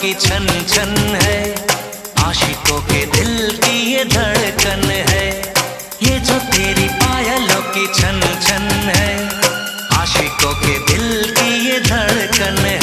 की छन छन है। आशिकों के दिल की ये धड़कन है। ये जो तेरी पायलों की छन छन है। आशिकों के दिल की ये धड़कन है